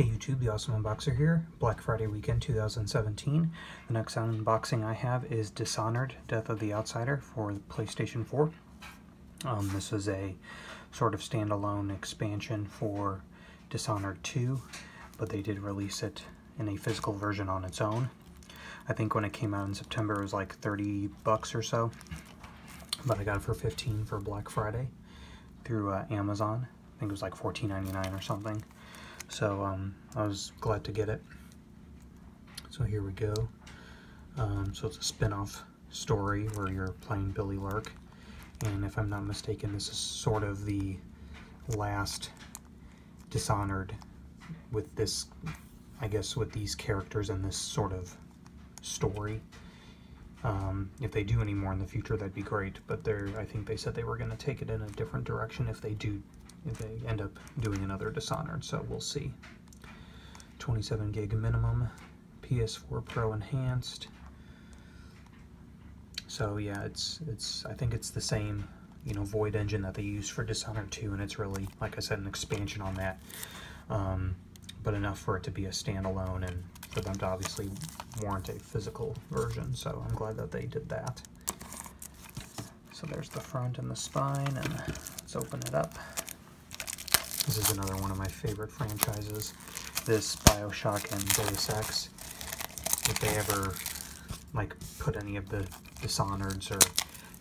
Hey YouTube, the Awesome Unboxer here, Black Friday weekend 2017. The next unboxing I have is Dishonored, Death of the Outsider for the PlayStation 4. Um, this is a sort of standalone expansion for Dishonored 2, but they did release it in a physical version on its own. I think when it came out in September it was like 30 bucks or so, but I got it for 15 for Black Friday through uh, Amazon. I think it was like $14.99 or something. So um, I was glad to get it. So here we go. Um, so it's a spin-off story where you're playing Billie Lurk. And if I'm not mistaken, this is sort of the last Dishonored with this, I guess, with these characters and this sort of story. Um, if they do any more in the future, that'd be great. But they're, I think they said they were going to take it in a different direction if they do they end up doing another Dishonored, so we'll see. 27 gig minimum, PS4 Pro enhanced. So yeah, it's it's I think it's the same, you know, Void engine that they use for Dishonored 2, and it's really, like I said, an expansion on that. Um, but enough for it to be a standalone and for them to obviously warrant a physical version. So I'm glad that they did that. So there's the front and the spine, and let's open it up. This is another one of my favorite franchises. This Bioshock and Deus Ex. If they ever like put any of the Dishonoreds or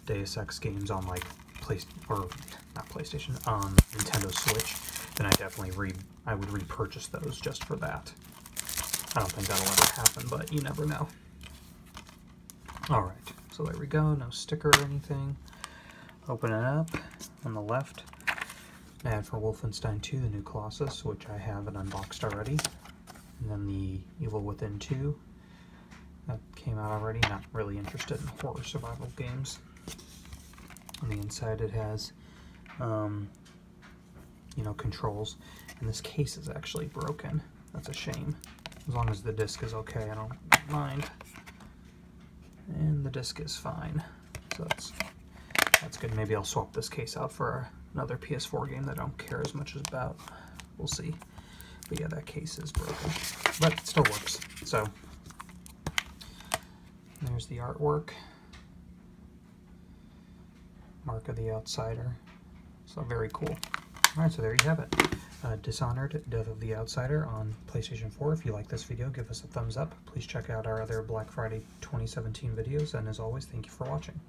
Deus Ex games on like place or not PlayStation, um, Nintendo Switch, then I definitely re I would repurchase those just for that. I don't think that'll ever happen, but you never know. All right, so there we go. No sticker or anything. Open it up on the left. Ad for Wolfenstein 2, the new Colossus, which I have it unboxed already. And then the Evil Within 2, that came out already. Not really interested in horror survival games. On the inside it has, um, you know, controls. And this case is actually broken. That's a shame. As long as the disc is okay, I don't mind. And the disc is fine. So that's, that's good. Maybe I'll swap this case out for another PS4 game that I don't care as much about. We'll see. But yeah, that case is broken. But it still works. So there's the artwork. Mark of the Outsider. So very cool. Alright, so there you have it. Uh, Dishonored, Death of the Outsider on PlayStation 4. If you like this video, give us a thumbs up. Please check out our other Black Friday 2017 videos. And as always, thank you for watching.